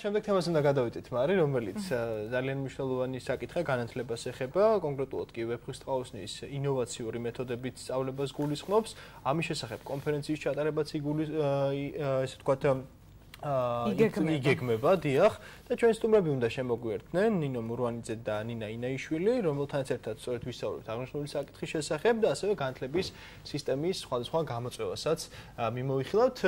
შემდეგ თემას უნდა გადავიდეთ, მარი, რომელიც ძალიან მნიშვნელოვანი საკითხია, განათლებას ეხება, კონკრეტულად კი ვეფხისტყაოსნის ინოვაციური მეთოდებით სწავლებას გულისხმობს. ამის შესახებ კონფერენციის ჩატარებაც იგული ესე ვთქვათ იგეგმება, დიახ, და ჩვენ სტუმრები უნდა შემოგვიერთდნენ ნინო მურვანიძე და ნინა ინაიშვილი, რომელთანაც ერთად სწორედ ვისაუბრებთ აღნიშნული საკითხის შესახებ და ასევე განათლების სისტემის სხვადასხვა გამოწვევასაც მიმოიხილავთ.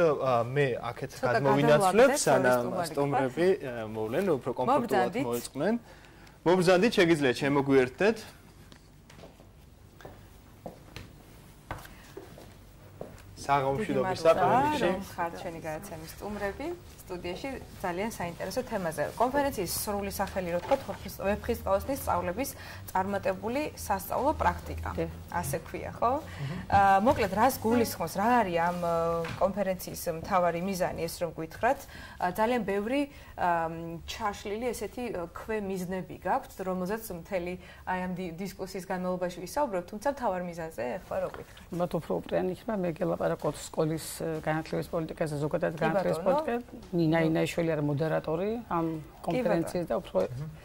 მე აქეთ გადმოვინაცვლებ, სანამ სტუმრები მოვლენ, უფრო კომფორტულად მოეწყნენ. მობრძანდით, შეგიძლიათ შემოგვიერთდეთ. საღამოშიდობის საფრთხეში ხარ ჩვენი გადაცემის სტუმრები სტუდიაში ძალიან საინტერესო თემაზე. კონფერენციის სრული სახელი რო თქვა ვეფხის ყავსნის სწავლების წარმატებული სასწავლო პრაქტიკა. ასე ქვია, ხო? აა მოკლედ რას გულისხმობს, რა არის ამ კონფერენციის მთავარი მიზანი ეს რომ გითხრათ? ძალიან ბევრი ჩაშლილი ესეთი ქვე მიზნები გაქვთ, რომელზეც მთელი აი ამ დისკუსიის განმავლობაში ვისაუბრებთ, თუმცა მთავარ მიზანზე ახლა რო გითხრათ. მათ უფრო უპრიანი ხმა მე გელაპარაკოთ სკოლის განათლების პოლიტიკაზე ზოგადად განათლების პოლიტიკაზე. ნინა ინაიშვილი არის მოდერატორი ამ კონფერენციის და უფრო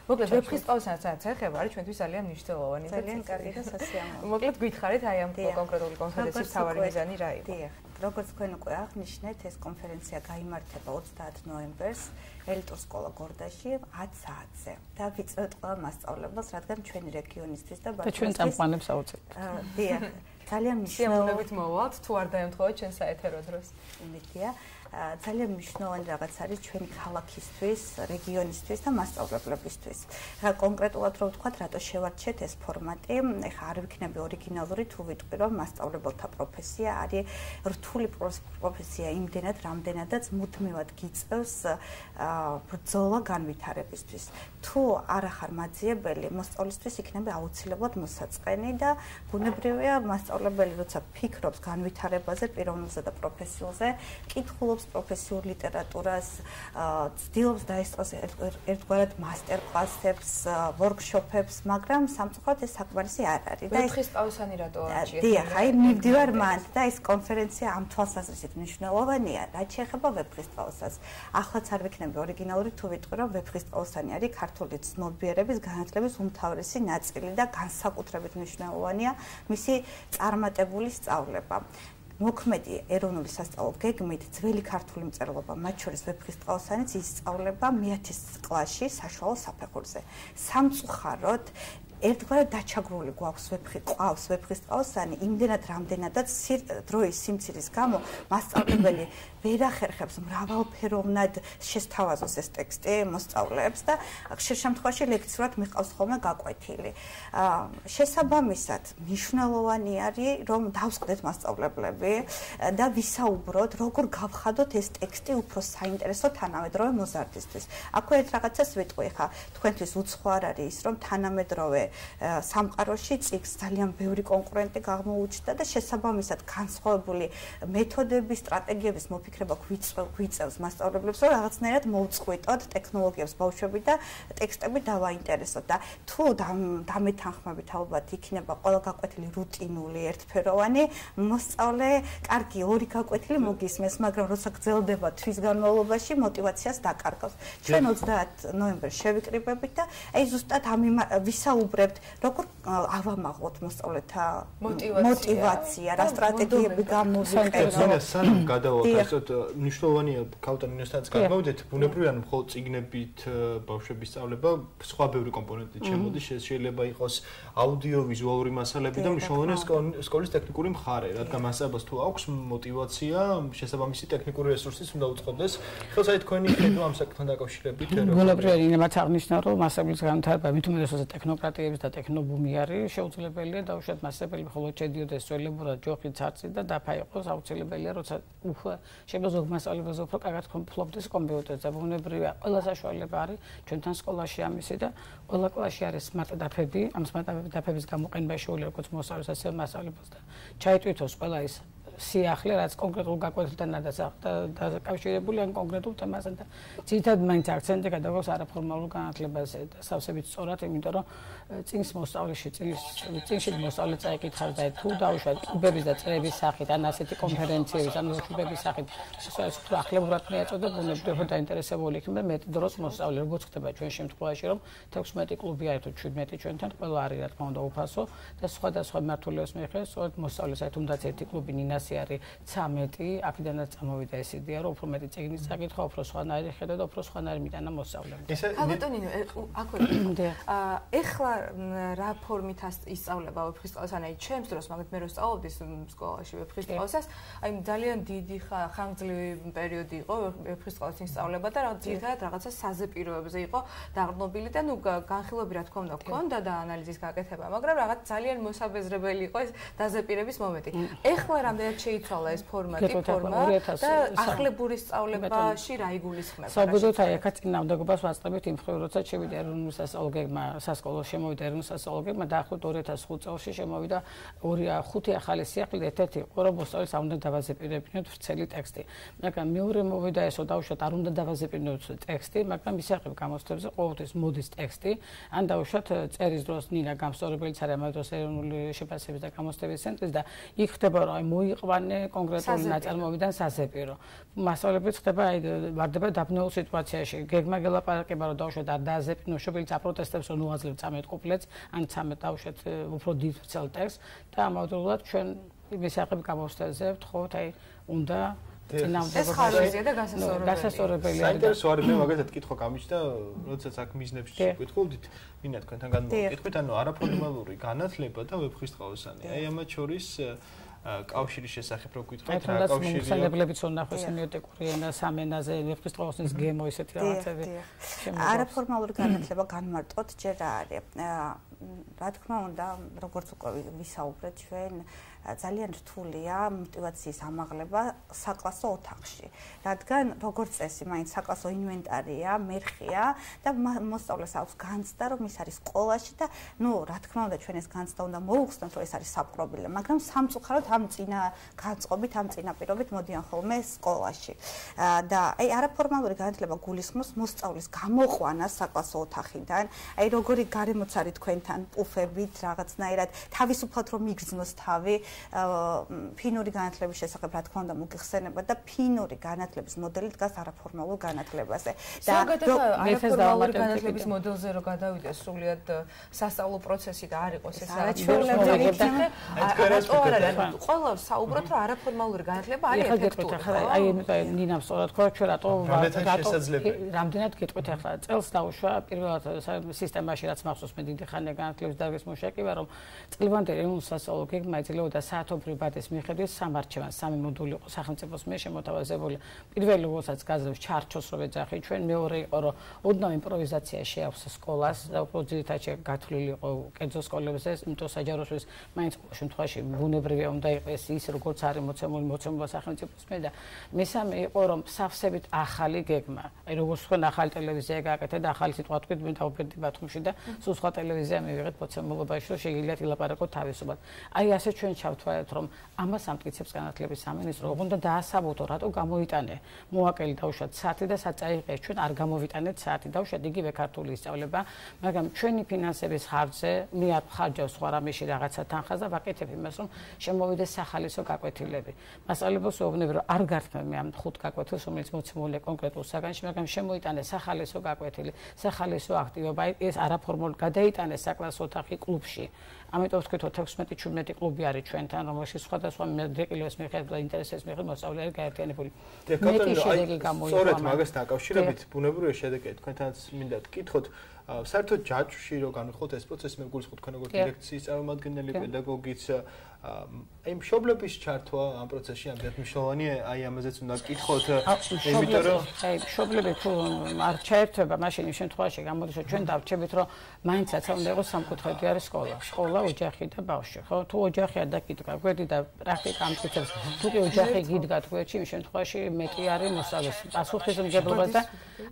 მოკლედ ვეფხის ყავსანაც ეხება არის ჩვენთვის ძალიან მნიშვნელოვანი. ძალიან კარგი და სასიამოვნო. მოკლედ გითხარით აი ამ კონკრეტული კონფერენციის თავარი მიზანი რა იყო? დიახ როგორც თქვენ უკვე აღნიშნეთ ეს კონფერენცია გამართება 30 ნოემბერს ელიტურ სკოლა გორდაში 10 საათზე. და ვიწევთ ყველა მასწავლებელს რადგან ჩვენი რეგიონისთვის და და ჩვენ წამყვანებს აუწევთ. დიახ ძალიან მნიშვნელოვნებით მოვალთ თუ არ დაემთხოვოთ ჩვენ საეთერო დროს. იმედია ძალიან მნიშვნელოვანი რაღაც არის ჩვენი ქალაქისთვის, რეგიონისთვის და მასშტაბლებლებისთვის. რა კონკრეტულად რო ვთქვა, რატო შევარჩეთ ეს ფორმატი? ეხა არ ვიქნები ორიგინალური თუ ვიტყვი რომ მასშტაბლებელთა პროფესია არის რთული პროფესია იმდენად, რამდენადაც მუდმივად გიწევს ბრძოლა განვითარებისთვის. თუ არ ახარ მაძიებელი, მოსწავლისთვის იქნება აუცილებლად მოსაწყენი და ბუნებრივია მასშტაბებელი როცა ფიქრობს განვითარებაზე, პიროვნულზე და პროფესიულზე, კითხულობს ცდილობს პროფესიულ ლიტერატურას, ცდილობს დაესწროს ერთგვარად მასტერ-კლასებს, ვორქშოპებს, მაგრამ სამწუხაროდ ეს საკმარისი არ არის. და ეს ხის პაუსანი რატო არჩიეთ? დიახ, აი მივდივარ მანდ და ეს კონფერენცია ამ თვალსაზრისით მნიშვნელოვანია, რაც შეეხება ვებხის პაუსას. ახლაც არ ვიქნები ორიგინალური თუ ვიტყვი რომ ვებხის პაუსანი არის ქართული ცნობიერების განათლების უმთავრესი ნაწილი და განსაკუთრებით მნიშვნელოვანია მისი წარმატებული სწავლება. მოქმედი ეროვნული სასწავლო გეგმით ძველი ქართული მწერლობა, მათ შორის ვეფხის ტყავსანიც ისწავლება მე-10 კლასში საშუალო საფეხურზე. სამწუხაროდ ერთგვარ დაჩაგრული გვაქვს ვეფხი ყავს ვეფხის ტყავსანი იმდენად რამდენადაც დროის სიმცირის გამო მასწავლებელი ვერ ახერხებს მრავალფეროვნად შესთავაზოს ეს ტექსტი მოსწავლეებს და ხშირ შემთხვევაში ლექციურად მიყავს ხოლმე გაკვეთილი. შესაბამისად, მნიშვნელოვანი არის, რომ დავსყდეთ მასწავლებლები და ვისაუბროთ, როგორ გავხადოთ ეს ტექსტი უფრო საინტერესო თანამედროვე მოზარდისთვის. აქვე ერთ რაღაცას ვიტყვი ხა, თქვენთვის უცხო არ არის ის, რომ თანამედროვე სამყაროში წიგს ძალიან ბევრი კონკურენტი აღმოუჩნდა და შესაბამისად განსხვავებული მეთოდების, სტრატეგიების მოფიქრება გვიწევს მასწავლებლებს, რომ რაღაცნაირად მოვწყვიტოთ ტექნოლოგიებს ბავშვები და ტექსტები დავაინტერესოთ და თუ დამეთანხმებით ალბათ იქნება ყველა გაკვეთილი რუტინული, ერთფეროვანი, მოსწავლე კარგი ორი გაკვეთილი მოგისმენს, მაგრამ როცა გრძელდება თვის განმავლობაში მოტივაციას დაკარგავს. ჩვენ 30 ნოემბერს შევიკრიბებით და აი ზუსტად ამ ვისაუბრ ვისაუბრებთ, როგორ ავამაღლოთ მოსწავლეთა мотивация, რა სტრატეგიები გამოვიყენოთ. სანამ გადავალთ, ასეთ მნიშვნელოვანია კავტანინოსთანაც გადმოვიდეთ, ბუნებრივი ანუ მხოლოდ წიგნებით ბავშვების სწავლება სხვა ბევრი კომპონენტით შემოდის, შეიძლება იყოს აუდიოვიზუალური მასალები და მნიშვნელოვანი სკოლის ტექნიკური მხარე, რადგან მასწავლებას თუ აქვს мотивация, შესაბამისი ტექნიკური რესურსიც უნდა უწყდეს. ხელს აი თქვენი კეთო ამ საკითხთან დაკავშირებით. ბუნებრივია, იმაც აღნიშნა, რომ მასწავლებლის განვითარება მithumelos-ზე ტექნოკრატია ტექნოკრატიების და ტექნობუმი არის შეუძლებელია და უშუალოდ მასალები მხოლოდ შედიოდეს ძველებურად ჯოხი ცარცი და დაფა იყოს აუცილებელია როცა უხ შეიძლება ზოგ მასწავლებელზე უფრო კარგად ფლობდეს კომპიუტერს. და ბუნებრივია ყველა საშუალება არის ჩვენთან სკოლაში ამისი და ყველა კლასში არის smart დაფები ამ smart დაფების გამოყენება შეუძლია როგორც მოსწავლეს ასე მასწავლებელს და ჩაიტვირთოს ყველა ის სიახლე, რაც კონკრეტულ გაკვეთილთან დაკავშირებული ან კონკრეტულ თემასთან და ძირითადად მაინც აქცენტი გადაგვაქვს არაფორმალურ განათლებაზე და სავსებით სწორად, იმიტომ რომ წინს მოსწავლეში წინს წინში მოსწავლე წაიკითხავს და თუ დაუშვათ კლუბების და წრეების სახით ან ასეთი კონფერენციების ან კლუბების სახით ეს თუ ახლებურად მეაწოდა ბუნებრივად დაინტერესებული იქნება მეტ დროს მოსწავლე როგორც ხდება ჩვენ შემთხვევაში რომ 16 კლუბი არის თუ 17 ჩვენთან ყველა არის რა თქმა უნდა უფასო და სხვადასხვა მართულებს მიხედვით სწორედ მოსწავლეს აი თუნდაც ერთი კლუბი ნინასი არის 13 აქედანაც წამოვიდა ეს იდეა რომ უფრო მეტი წიგნის წაკითხვა უფრო სხვანაირი ხედვა და უფრო სხვანაირი მიტანა მოსწავლემ. ესე ალბათონინო აკვირდი. აა ეხლა რა ფორმით ისწავლება ვეფხისტყაოსს ან აი ჩემს დროს მაგათ მე რო სწავლობდი სკოლაში ვეფხისტყაოსს აი ძალიან დიდი ხანგრძლივი პერიოდი იყო ვეფხისტყაოსის ისწავლება და რაღაც ძირითადად რაღაცა საზეპიროებზე იყო დაყრდნობილი და ნუ განხილვები რა თქმა უნდა ქონდა და ანალიზის გაკეთება მაგრამ რაღაც ძალიან მოსაბეზრებელი იყო ეს დაზეპირების მომენტი. ეხლა რამდენად შეიცვალა ეს ფორმატი ფორმა და ახლებური სწავლებაში რა იგულისხმება საბუდოთ აი ახაც წინამდებობას ვაწყდებით იმ მხრივ როცა შევიდა ეროვნულ სასწავლებლო სასკოლო შემოვიდა ეროვნულ სასწავლებლო დაახლოებით 2005 წელს შემოვიდა 2-5 ახალი სიახლე ერთ-ერთი იყო რომ მოსწავლეს არ უნდა დავაზეპირებინოთ ვრცელი ტექსტი. მაგრამ მეორე მოვიდა ესო დაუშვათ არ უნდა დავაზეპირებინოთ ტექსტი მაგრამ ისაყებ გამოსთებზე ყოველთვის მოდის ტექსტი. ან დაუშვათ წერის დროს ნინა გამსწორებელიც არის ამ დროს ეროვნული შეფასების და გამოსთების ცენტრის და იქ ხდება რომ აი მოიყვანე კონკრეტული ნაწარმოებიდან საზეპირო მასალებიც ხდება აი ვარდება დაბნეულ სიტუაციაში გეგმა გელაპარაკება რომ დაუშვათ არ დააზეპინო შობილიც აპროტესტებს რომ უაძლევ 13 კუპლეტს ან 13 დაუშვათ უფრო დიდ ცელ ტექსტს და ამავდროულად ჩვენ მისაღებ გამოსთაზე ვთხოვთ აი უნდა ეს ხარიზია და გასასწორებელი. გასასწორებელი. საინტერესო არის მე მაგათაც კითხვა გამიჩნდა, როდესაც აქ მიზნებს ვკითხულდით, მინა თქვენთან განმოვკითხეთ, ანუ არაფორმალური განათლება და ვებხისტყაოსანი. აი ამათ შორის კავშირის შესახებ რო გკითხავთ რა კავშირია? მოსალებლებიც უნახო სემიოტიკური ენა სამენაზე, ვებხისტყაოსნის გემო ისეთი რაღაცები. არაფორმალური განათლება განმარტოთ ჯერ რა არის. რა თქმა უნდა, როგორც უკვე ვისაუბრეთ ჩვენ ძალიან რთულია мотиваციის ამაღლება საკლასო ოთახში, რადგან როგორც წესი მაინც საკლასო ინვენტარია, მერხია და მოსწავლეს აქვს განცდა, რომ ის არის სკოლაში და ну, რა თქმა უნდა, ჩვენ ეს განცდა უნდა მოუხსნათ, რომ ეს არის საპყრობილე, მაგრამ სამწუხაროდ ამ წინა განწყობით, ამ წინაპირობით მოდიან ხოლმე სკოლაში. და აი არაფორმალური განათლება გულისხმობს მოსწავლის გამოყვანა საკლასო ოთახიდან, აი როგორი გარემოც არის თქვენთან, პუფებით, რაღაცნაირად თავისუფლად რომ იგრძნოს თავი, ფინური განათლების შესახებ რა თქმა უნდა მოგიხსენება და ფინური განათლების მოდელი დგას არაფორმალურ განათლებაზე. და არაფორმალური განათლების მოდელზე რო გადავიდე სრულიად სასწავლო პროცესი და არ იყოს ეს არაჩვეულებრივი რატო არა ყველა საუბრობთ რომ არაფორმალური განათლება არის ეფექტური აი ნინამ სწორად ხო ჩვენ რატო რატო რამდენად გეტყვით ახლა წელს დაუშვა პირველად სისტემაში რაც მახსოვს მე დიდი ხანია განათლების დარგის მუშაკი ვარ რომ წლევანდელი რომ სასწავლო გეგმა იძლეოდა საათობრივ ბადის მიხედვით სამარჩევან სამი მოდული იყო სახელმწიფოს მიერ შემოთავაზებული. პირველი როდესაც გაზრდებს ჩარჩოს რო ეძახი ჩვენ მეორე იყო რომ ოდნავ იმპროვიზაცია შეაქვს სკოლას და უფრო ძირითადად გათვლილი იყო კერძო სკოლებზე, იმიტომ საჯაროსთვის მაინც შემთხვევაში ბუნებრივია უნდა იყოს ის როგორც არის მოცემული მოცემულობა სახელმწიფოს მიერ და მესამე იყო რომ სავსებით ახალი გეგმა. აი როგორც თქვენ ახალი ტელევიზია გააკეთეთ და ახალი სიტყვა თქვით მე დავფერდი ბათუმში და სულ სხვა ტელევიზია მივიღეთ მოცემულობაში რომ შეგიძლიათ ილაპარაკოთ თავისუფლად. აი ასე ჩვენ ჩავთ ვთქვათ, რომ ამას ამტკიცებს განათლების სამინისტრო, უნდა დაასაბუთო, რატო გამოიტანე მოაკელი დაუშვათ საათი და საწაიღე ჩვენ არ გამოვიტანეთ საათი დაუშვათ იგივე ქართული ისწავლება, მაგრამ ჩვენი ფინანსების ხარჯზე მე არ ხარჯავს სხვა რამეში რაღაცა თანხას და ვაკეთებ იმას, რომ შემოვიდეს სახალისო გაკვეთილები. მასალებოს ვეუბნები, რომ არ გართმევ მე ამ ხუთ გაკვეთილს, რომელიც მოცემულია კონკრეტულ საგანში, მაგრამ შემოიტანე სახალისო გაკვეთილი, სახალისო აქტივობა, ეს არაფორმულ გადაიტანე საკლასო ოთახი კლუბში. ამიტომ ვთქვით 16-17 კლუბი არის ჩვენთან, რომელშიც სხვადასხვა მედრეკილოს მიხედვით და ინტერესებს მიხედვით მოსწავლეები გაერთიანებული. მეტი შედეგი გამოიწვია. სწორედ მაგას დაკავშირებით ბუნებრივია შედეგი თქვენთანაც მინდა გკითხოთ საერთოდ ჯაჭვში რო განხოთ ეს პროცესი მე გულისხმობ თქვენ როგორც დირექციის წარმომადგენელი პედაგოგიც აი მშობლების ჩართვა ამ პროცესში ამდენ მნიშვნელოვანია აი ამაზეც უნდა გკითხოთ. იმიტომ რომ აი მშობლები თუ არ ჩაერთვება მაშინ იმ შემთხვევაში გამოდის რომ ჩვენ დავრჩებით რომ მაინც რაც უნდა იყოს სამკუთხედი არის სკოლა. სკოლა ოჯახი და ბავშვი. ხო თუ ოჯახი არ დაკითხა გვერდი და პრაქტიკა ამტკიცებს თუ კი ოჯახი გიდგა თქვენში იმ შემთხვევაში მეტი არის მოსავლის პასუხისმგებლობა და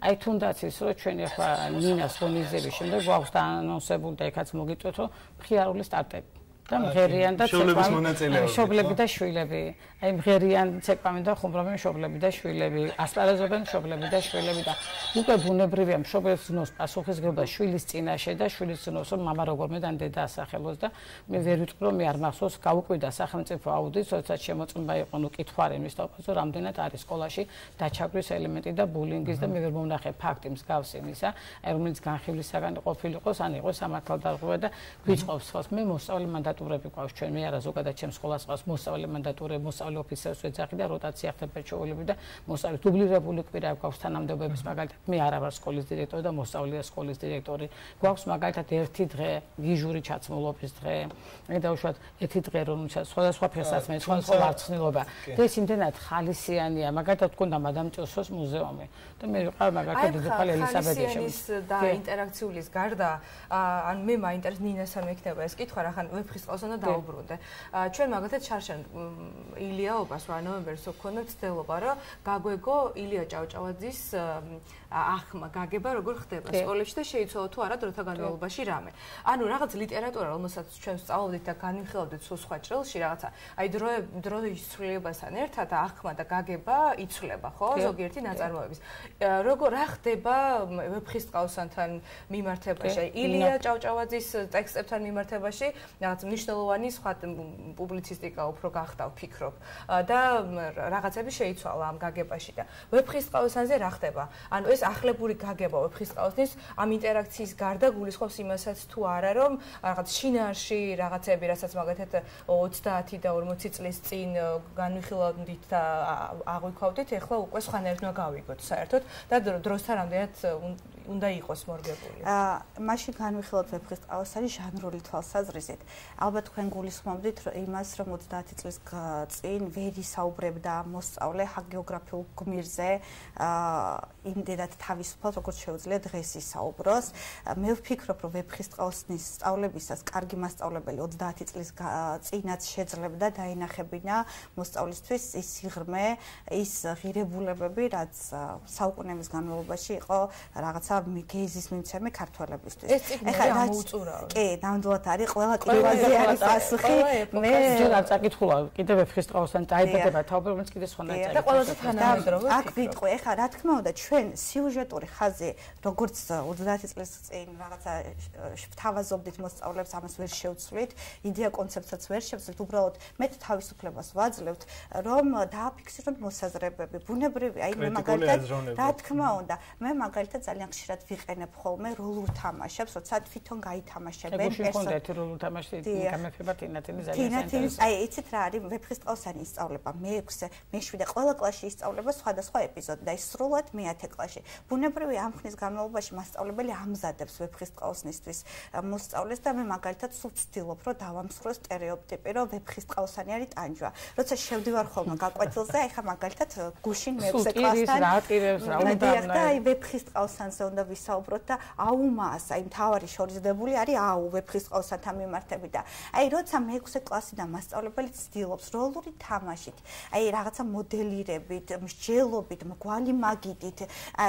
აი თუნდაც ის რომ ჩვენ ახლა ნინას ღონისძიების შემდეგ გვაქვს და ანონსებული და ეხაც მოგიწვეთ რომ მხიარული სტარტები და მღერიან და შობლების მონაწილეები. შობლები და შვილები. აი მღერიან ცეკვამენ და ხუმრობენ შობლები და შვილები, ასპარეზობენ შობლები და შვილები და უკვე ბუნებრივია მშობლებს ნოს პასუხისგება შვილის წინაშე და შვილის ნოს რომ мама როგორ მე და დედა ასახელოს და მე ვერ ვიტყვი რომ მე არ მახსოვს გავუკვირდა სახელმწიფო აუდიტს, როდესაც შემოწმება იყო ნუ კითხვარი მის თავს რომ რამდენად არის სკოლაში დაჩაგვის ელემენტი და ბულინგის და მე ვერ მომნახე ფაქტი მსგავსი მისა, აი რომელიც განხილვისაგან ყოფილიყოს, ან იყოს სამართალდაღობა და გვიწყობს ხოლმე მე მოსწავლე მანდატურები ყავს ჩვენ მე არა ზოგადად ჩემ სკოლას ყავს მოსწავლე მანდატურები, მოსწავლე ოფიცერს ვეძახი და როტაცია ხდება ჩაოლები და მოსწავლე დუბლირებული კვირა გვაქვს თანამდებობების მაგალითად მე არა ვარ სკოლის დირექტორი და მოსწავლეა სკოლის დირექტორი. გვაქვს მაგალითად ერთი დღე გიჟური ჩაცმულობის დღე. მე დავუშვათ ერთი დღე რომ სხვადასხვა ფერსაცმე, სხვადასხვა მარცხნილობა. და ეს იმდენად ხალისიანია, მაგალითად თქვენდა მადამ ჭოსოს მუზეუმი. და მე ვიყავ მაგალითად დედოფალ ელისაბედის და ინტერაქციulis გარდა ან მე მაინტერესებს ნინასთან მექნება ეს კითხვა რა ხან ვეფხისტყაოსან და დაუბრუნდე. ჩვენ მაგალითად შარშან ილიაობას რა ნოემბერს ვქონდა ცდელობა რომ გაგვეგო ილია ჭავჭავაძის ახმა გაგება როგორ ხდება სკოლებში და შეიცვალა თუ არა დროთა განმავლობაში რამე. ანუ რაღაც ლიტერატურა რომელსაც ჩვენ სწავლობდით და განვიხილავდით სულ სხვა ჭრილში რაღაცა. აი დრო დროის ცვლილებასთან ერთად ახმა და გაგება იცვლება, ხო? ზოგიერთი ნაწარმოების. როგორ რა ხდება ვეფხისტყაოსანთან მიმართებაში? ილია ჭავჭავაძის ტექსტებთან მიმართებაში რაღაც მნიშვნელოვანი სხვა პუბლიცისტიკა უფრო გახდა ვფიქრობ. და რაღაცები შეიცვალა ამ გაგებაში და ვეფხისტყაოსანზე რა ხდება? ანუ ეს ახლებური გაგება ვეფხისტყაოსნის ამ ინტერაქციის გარდა გულისხმობს იმასაც თუ არა რომ რაღაც შინაარში რაღაცები რასაც მაგათად 30 და 40 წლის წინ განვიხილავდით და აღვიქვავდით ეხლა უკვე სხვანაირად გავიგოთ საერთოდ და დროსთან რამდენად უნდა იყოს მორგებული. აა მაშინ განვიხილოთ ვეფხისტყაოსანი ჟანრული თვალსაზრისით. ალბათ თქვენ გულისხმობდით იმას, რომ 30 წლის წინ ვერი საუბრებდა მოსწავლე ჰაგეოგრაფიულ გმირზე, აა იმდენად თავისუფლად, როგორც შეუძლია დღეს ისაუბროს. მე ვფიქრობ, რომ ვეფხისტყაოსნის სწავლებისას კარგი მასწავლებელი 30 წლის წინაც შეძლებდა დაინახებინა მოსწავლისთვის ის სიღრმე, ის ღირებულებები, რაც საუკუნეების განმავლობაში იყო რაღაცა გეიზის მიმცემი ქართველებისთვის. ეხლა გამოუწურავ. კი, ნამდვილად არის ყველა კრივაზე არის პასუხი. მე ჯერ არ წაკითხულა, კიდევ ვეფხისტყაოსთან დაიბადება თაობებს კიდე სხვა ნაწილი. და ყველაზე თანამედროვე. აქ ვიტყვი, ეხლა რა თქმა უნდა, ჩვენ სიუჟეტური ხაზი, როგორც 30 წლის წინ რაღაცა თავაზობდით მოსწავლეებს, ამას ვერ შევცვლით, იდეა კონცეფციაც ვერ შევცვლით, უბრალოდ მე თავისუფლებას ვაძლევთ, რომ დააფიქსიროთ მოსაზრებები. ბუნებრივია, აი მე მაგალითად რა თქმა უნდა, მე მაგალითად ძალიან ხშირად ხშირად ვიყენებ ხოლმე როლურ თამაშებს, როცა თვითონ გაითამაშებენ პერსონაჟს. ეგ შეხონდა ერთი როლურ თამაში, გამეფება თინათინი ძალიან საინტერესო. აი, იცით რა არის ვეფხისტყაოსანი ისწავლება მე-6-ე, მე-7-ე, ყველა კლასში ისწავლება სხვადასხვა ეპიზოდი და ის სრულად მე-10 კლასში. ბუნებრივია ამ ხნის განმავლობაში მასწავლებელი ამზადებს ვეფხისტყაოსნისთვის მოსწავლეს და მე მაგალითად სულ ვცდილობ, რომ დავამსხრო სტერეოტიპი, რომ ვეფხისტყაოსანი არის ტანჯვა. როცა შევდივარ ხოლმე გაკვეთილზე, ეხა მაგალითად გუშინ მე-6 კლასთან რა აკირებს, რა უნდა და აი ვეფხისტყაოსანზე უნდა ვისაუბროთ და აუმას, აი მთავარი შორისდებული არის აუ ვეფხისტყაოსანთან მიმართები და. აი როცა მე-6 კლასიდან მასწავლებელი ცდილობს როლური თამაშით, აი რაღაცა მოდელირებით, მსჯელობით, მგვალი მაგიდით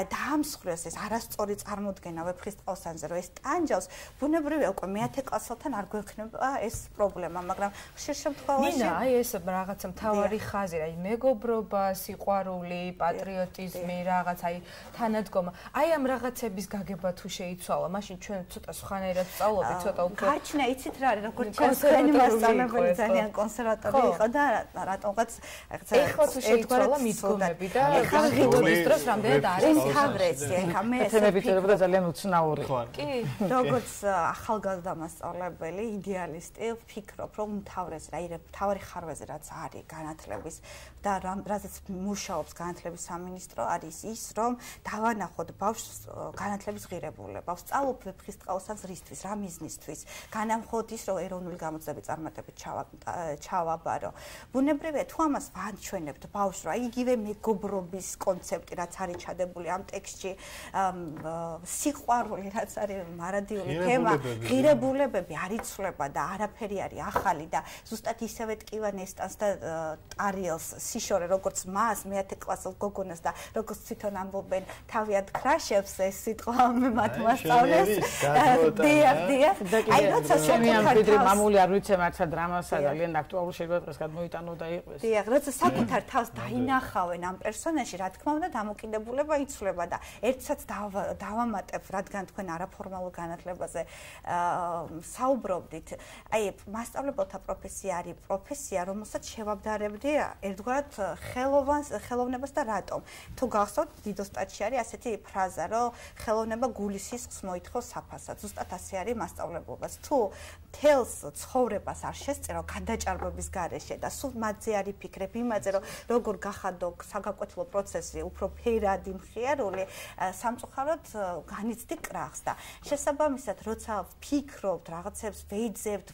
დაამსხვრეს ეს არასწორი წარმოდგენა ვეფხისტყაოსანზე, რომ ეს ტანჯავს, ბუნებრივია უკვე მე-10 კლასელთან არ გვექნება ეს პრობლემა, მაგრამ ხშირ შემთხვევაში ნინა, აი ეს რაღაცა მთავარი ხაზი, აი მეგობრობა, სიყვარული, პატრიოტიზმი, რაღაც აი თანადგომა. აი ამ რაღაც რაღაცების გაგება თუ შეიცვალა, მაშინ ჩვენ ცოტა სხვანაირად სწავლობთ, ცოტა უფრო გაჩნა, იცით რა არის, როგორც ჩვენი მასწავლებელი ძალიან კონსერვატორი იყო და რატომღაც რაღაცა ეხლა თუ შეიცვალა მიდგომები და ეხლა ღირობის დროს რამდენად არის? ხავრეცი, ეხლა მე ესე ვფიქრობ და ძალიან უცნაური. კი, როგორც ახალგაზრდა მასწავლებელი, იდეალისტი, ვფიქრობ, რომ მთავრეს რა ირე, მთავარი ხარვეზე რაც არის განათლების და რაზეც მუშაობს განათლების სამინისტრო არის ის, რომ დავანახოთ ბავშვს განათლების ღირებულება, ვსწავლობ ვეფხისტყაოსანს რისთვის, რა მიზნისთვის, განამხოთ ის, რომ ეროვნული გამოძიების წარმატებით ჩავაბარო. ბუნებრივია, თუ ამას ვანჩვენებთ ბავშვს, რა იგივე მეგობრობის კონცეფტი, რაც არის ჩადებული ამ ტექსტში, სიყვარული, რაც არის მარადიული თემა, ღირებულებები არ იცვლება და არაფერი არის ახალი და ზუსტად ისევე ტკივა ნესტანს და ტარიელს სიშორე, როგორც მას, მე-10 კლასელ გოგონას და როგორც თვითონ ამბობენ თავიანთ კრაშებს ეს სიტყვა მე მათ მასწავლეს. დიახ, დიახ. აი როცა ჩემი ამ ვიდრე მამული არ ვიცე მართლა დრამასა ძალიან აქტუალური შეიძლება დღეს გადმოიტანო და იყოს. დიახ, როცა საკუთარ თავს დაინახავენ ამ პერსონაჟში, რა თქმა უნდა, დამოკიდებულება იცვლება და ერთსაც დავამატებ, რადგან თქვენ არაფორმალურ განათლებაზე აა საუბრობდით. აი მასწავლებელთა პროფესია არის პროფესია, რომელსაც შევაბდარებდი ერთგვარად ხელოვანს, ხელოვნებას და რატომ? თუ გახსოვთ, დიდოსტატში არის ასეთი ფრაზა, რომ ხელოვნება გულის სისხლს მოითხოვს საფასად. ზუსტად ასე არის მასწავლებელობას. თუ თელს ცხოვრებას არ შესწირო გადაჭარბების გარეშე და სულ მათზე არის ფიქრებ იმაზე, რომ როგორ გახადო საგაკვეთილო პროცესი უფრო ფერადი მხიარული, სამწუხაროდ განიცდი კრახს და შესაბამისად, როცა ფიქრობთ რაღაცებს ვეიძებთ,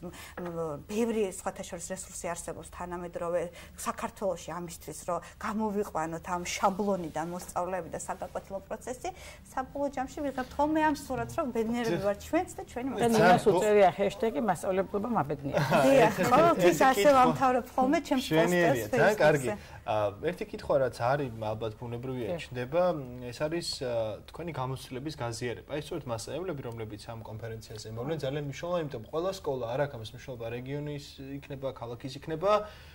ბევრი სხვათა შორის რესურსი არსებობს თანამედროვე საქართველოსში ამისთვის, რომ გამოვიყვანოთ ამ შაბლონიდან მოსწავლეები და საგაკვეთილო პროცესი, საბოლოო ჯამში ვიღებთ ხოლმე ამ სურათს, რომ ბედნიერები ვართ ჩვენც და ჩვენი მასწავლებელი. და იმას უწერია ჰეშტეგი მასწავლებლებმა მაბედნიერება. დიახ, ყოველთვის ასე ვამთავრებ ხოლმე ჩემს პოსტერს. და კარგი. ერთი კითხვა რაც არის ალბათ ბუნებრივია ჩნდება, ეს არის თქვენი გამოცდილების გაზიარება. აი სწორედ მასწავლებლები, რომლებიც ამ კონფერენციაზე მოვლენ, ძალიან მნიშვნელოვანია, იმიტომ ყველა სკოლა არ აქვს მნიშვნელობა რეგიონის იქნება, ქალაქის იქნება.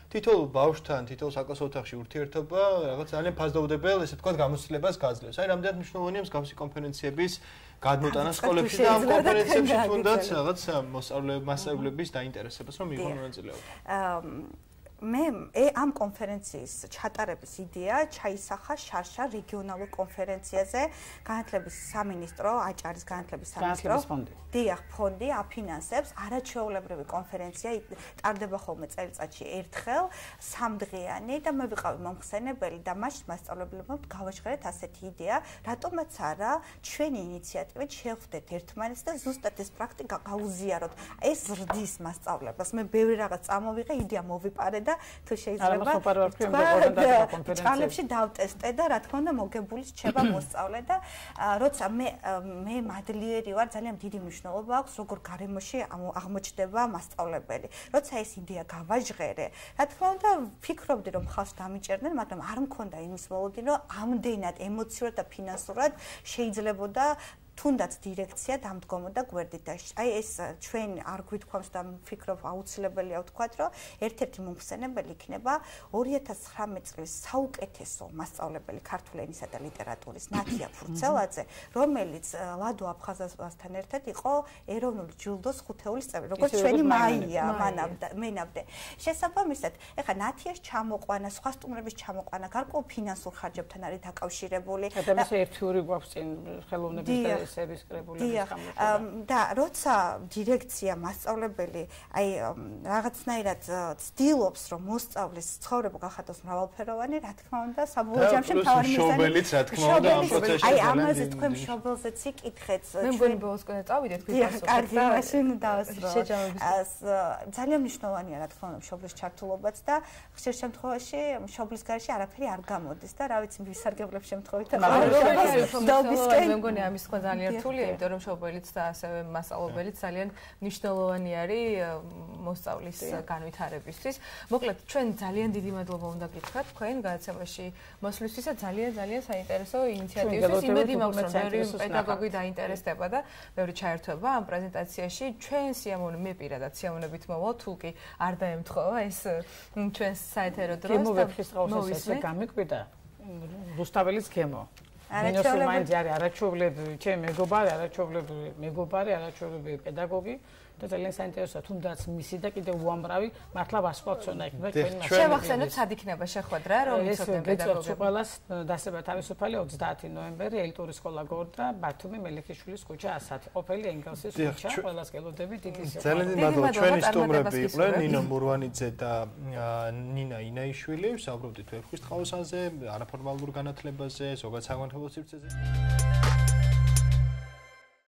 თითოეულ ბავშვთან, თითოეულ საკლასო ოთახში ურთიერთობა რაღაც ძალიან ფასდაუდებელ, ესე ვთქვათ, გამოცდილებას გაძლევს. აი რამდენად მნიშვნელოვანია მსგავსი კონფერენციების გადმოტანა სკოლებში და ამ კონფერენციებში თუნდაც რაღაც მოსწავლეების დაინტერესებას რომ მიიღონ მონაწილეობა. აა მე ამ კონფერენციის ჩატარების იდეა ჩაისახა შარშა რეგიონალურ კონფერენციაზე. განათლების სამინისტრო აჭარის განათლების სამინისტრო დიახ ფონდი აფინანსებს არაჩვეულებრივი კონფერენცია. ტარდება ხოლმე წელიწადში ერთხელ სამდღიანი და მე ვიყავი მომხსენებელი და მას მასწავლებლებმა გავაჟღერეთ ასეთი იდეა. რატომაც არა ჩვენი ინიციატივით შევხვდეთ ერთმანეთს და ზუსტად ეს პრაქტიკა გაუზიაროთ ეს ზრდის მასწავლებას. მე ბევრი რაღაც წამოვიღე იდეა მოვიპარე და თუ შეიძლება კონფერენციებში დავტესტე და რა თქმა უნდა მოგებული რჩება მოსწავლე და როცა მე მე მადლიერი ვარ ძალიან დიდი მნიშვნელობა აქვს როგორ გარემოში აღმოჩნდება მასწავლებელი. როცა ეს იდეა გავაჟღერე რა თქმა უნდა ფიქრობდი რომ ხალხს დამიჭერდნენ მაგრამ არ მქონდა იმის მოლოდინო ამდენად ემოციურად და ფინანსურად შეიძლებოდა თუნდაც დირექცია დამდგომოდა გვერდით და აი ეს ჩვენ არ გვითქვამს და ვფიქრობ აუცილებელია ვთქვათ რომ ერთ-ერთი მომხსენებელი იქნება 2019 წლის საუკეთესო მასწავლებელი ქართულ ენისა და ლიტერატურის ნათია ფურცელაძე რომელიც ლადო აფხაზასთან ერთად იყო ეროვნული ჯილდოს ხუთეულის წევრი როგორც ჩვენი მაია მანავდა მენავდე. შესაბამისად ეხა ნათიას ჩამოყვანა სხვა სტუმრების ჩამოყვანა გარკვეულ ფინანსურ ხარჯებთან არის დაკავშირებული და მე ერთური გვაქვს წინ ხელოვნების და ინტერესების კრებულების გამოცხადება. და როცა დირექცია მასწავლებელი აი რაღაცნაირად ცდილობს რომ მოსწავლის ცხოვრება გახადოს მრავალფეროვანი, რა თქმა უნდა, საბოლოო ჯამში თავი მიზანი. შობელიც რა თქმა უნდა ამ პროცესში აი ამაზე თქვენ შობელზეც იკითხეთ. მე მგონი ბოლოს კონე წავიდეთ ქვით. კარგი, მაშინ დავასრულო. ძალიან მნიშვნელოვანია რა თქმა უნდა შობლის ჩართულობაც და ხშირ შემთხვევაში შობლის გარშე არაფერი არ გამოდის და რა ვიცი ვისარგებლებ შემთხვევით ახლა. მე მგონი ამის სხვა ძალიან ძალიან რთულია, იმიტომ რომ შობელიც და ასევე მასწავლებელიც ძალიან მნიშვნელოვანი არის მოსწავლის განვითარებისთვის. მოკლედ, ჩვენ ძალიან დიდი მადლობა უნდა გითხრათ თქვენ გადაცემაში მოსვლისთვის და ძალიან ძალიან საინტერესო ინიციატივისთვის. იმედი მაქვს, რომ ბევრი პედაგოგი დაინტერესდება და ბევრი ჩაერთვება ამ პრეზენტაციაში. ჩვენ სიამოვნე მე პირადად სიამოვნებით მოვალ, თუ კი არ დაემთხოვა ეს ჩვენ საეთერო დროს და მოვიფხის ყავს ესე გამიკვირდა. რუსთაველის გემო. არაჩვეულებრივი არაჩვეულებრივი ჩემი მეგობარი არაჩვეულებრივი მეგობარი არაჩვეულებრივი პედაგოგი და ძალიან საინტერესოა თუნდაც მისი და კიდე უამრავი მართლა ვასწავლა იქნება თქვენი მასალა. შევახსენოთ სად იქნება შეხვედრა რომ იცოდნენ პედაგოგები. ეს ყველას დასება თავისუფალი 30 ნოემბერი ელტურის სკოლა გორდა ბათუმი მელიქიშვილის ქუჩა 100 ყოფილი ენგელსის ქუჩა ყველას გელოდები დიდი სიყვარული. ძალიან დიდი მადლობა ჩვენი სტუმრები იყვნენ ნინო მურვანიძე და ნინა ინაიშვილი. საუბრობდით ვერხვის ტყავსაზე, არაფორმალურ განათლებაზე, ზოგადად საგანმანათლებლო სივრცეზე.